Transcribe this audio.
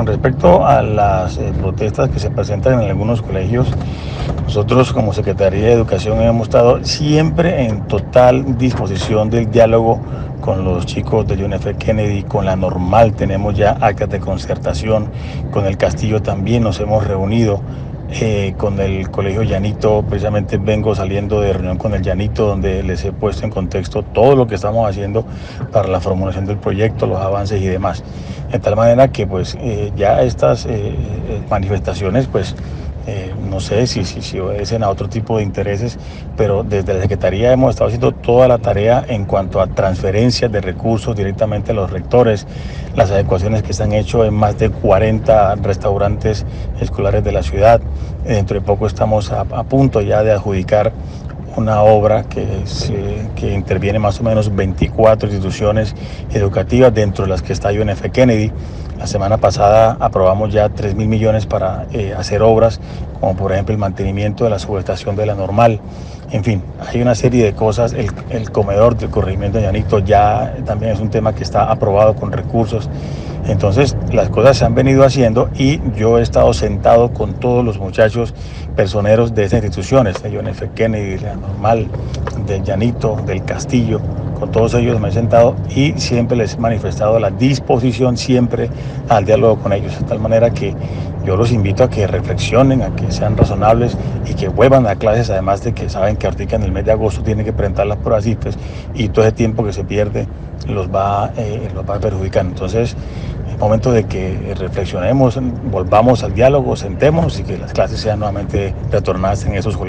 Con respecto a las eh, protestas que se presentan en algunos colegios, nosotros como Secretaría de Educación hemos estado siempre en total disposición del diálogo con los chicos de John F. Kennedy, con la normal tenemos ya actas de concertación, con el Castillo también nos hemos reunido. Eh, con el Colegio Llanito, precisamente vengo saliendo de reunión con el Llanito, donde les he puesto en contexto todo lo que estamos haciendo para la formulación del proyecto, los avances y demás. De tal manera que pues eh, ya estas eh, manifestaciones pues no sé si, si, obedecen a otro tipo de intereses, pero desde la Secretaría hemos estado haciendo toda la tarea en cuanto a transferencias de recursos directamente a los rectores, las adecuaciones que se han hecho en más de 40 restaurantes escolares de la ciudad. Dentro de poco estamos a punto ya de adjudicar una obra que, que, interviene más o menos 24 instituciones educativas, dentro de las que está UNF Kennedy. La semana pasada aprobamos ya 3 mil millones para eh, hacer obras, como por ejemplo el mantenimiento de la subestación de la normal. En fin, hay una serie de cosas. El, el comedor del corregimiento de Llanito ya también es un tema que está aprobado con recursos. Entonces, las cosas se han venido haciendo y yo he estado sentado con todos los muchachos personeros de estas instituciones, John F. Kennedy, la Normal, del Llanito, del Castillo, con todos ellos me he sentado y siempre les he manifestado la disposición siempre al diálogo con ellos, de tal manera que yo los invito a que reflexionen, a que sean razonables y que vuelvan a clases, además de que saben que ahorita en el mes de agosto tienen que presentar las pruebas y todo ese tiempo que se pierde los va, eh, los va a perjudicar. Entonces, es momento de que reflexionemos, volvamos al diálogo, sentémonos y que las clases sean nuevamente retornadas en esos colegios.